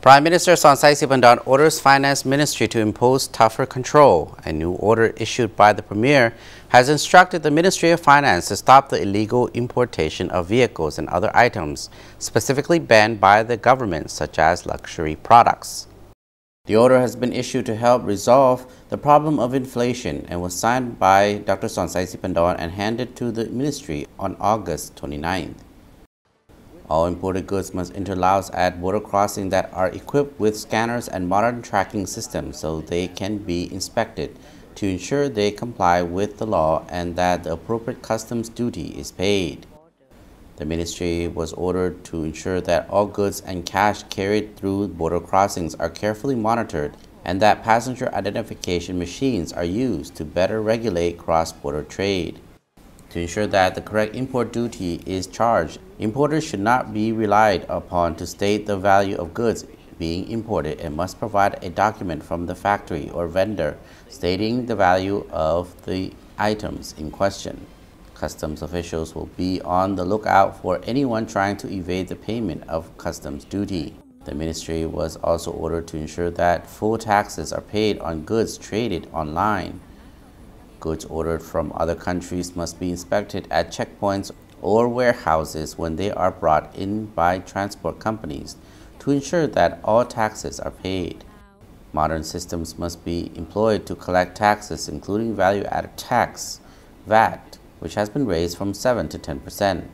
Prime Minister Son Sonexay Siphandone orders Finance Ministry to impose tougher control. A new order issued by the Premier has instructed the Ministry of Finance to stop the illegal importation of vehicles and other items specifically banned by the government, such as luxury products. The order has been issued to help resolve the problem of inflation and was signed by Dr. Son Sonexay Siphandone and handed to the ministry on August 29th. All imported goods must enter Laos at border crossing that are equipped with scanners and modern tracking systems so they can be inspected to ensure they comply with the law and that the appropriate customs duty is paid. The ministry was ordered to ensure that all goods and cash carried through border crossings are carefully monitored and that passenger identification machines are used to better regulate cross-border trade. To ensure that the correct import duty is charged, importers should not be relied upon to state the value of goods being imported and must provide a document from the factory or vendor stating the value of the items in question. Customs officials will be on the lookout for anyone trying to evade the payment of customs duty. The ministry was also ordered to ensure that full taxes are paid on goods traded online. Goods ordered from other countries must be inspected at checkpoints or warehouses when they are brought in by transport companies to ensure that all taxes are paid. Modern systems must be employed to collect taxes, including value added tax, VAT, which has been raised from 7 to 10 percent.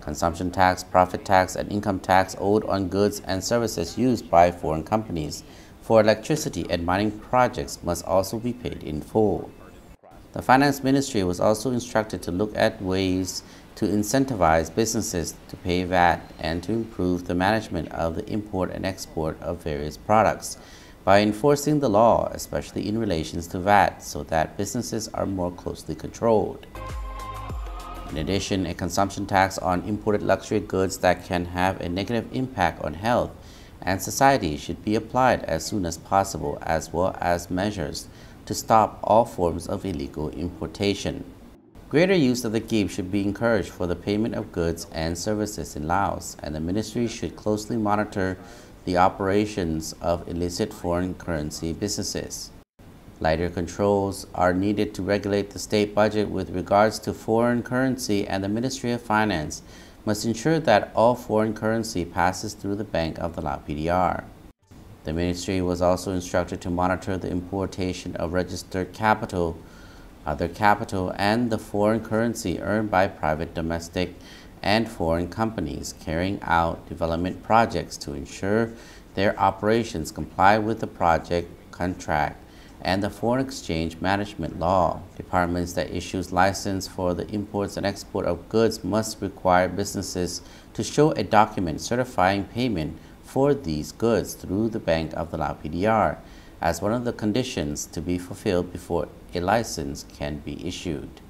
Consumption tax, profit tax, and income tax owed on goods and services used by foreign companies for electricity and mining projects must also be paid in full. The Finance Ministry was also instructed to look at ways to incentivize businesses to pay VAT and to improve the management of the import and export of various products by enforcing the law, especially in relations to VAT, so that businesses are more closely controlled. In addition, a consumption tax on imported luxury goods that can have a negative impact on health and society should be applied as soon as possible, as well as measures to stop all forms of illegal importation. Greater use of the kip should be encouraged for the payment of goods and services in Laos, and the ministry should closely monitor the operations of illicit foreign currency businesses. Lighter controls are needed to regulate the state budget with regards to foreign currency, and the Ministry of Finance must ensure that all foreign currency passes through the Bank of the Lao PDR. The ministry was also instructed to monitor the importation of registered capital, other capital, and the foreign currency earned by private domestic and foreign companies carrying out development projects to ensure their operations comply with the project contract and the foreign exchange management law. Departments that issues license for the imports and export of goods must require businesses to show a document certifying payment for these goods through the Bank of the Lao PDR as one of the conditions to be fulfilled before a license can be issued.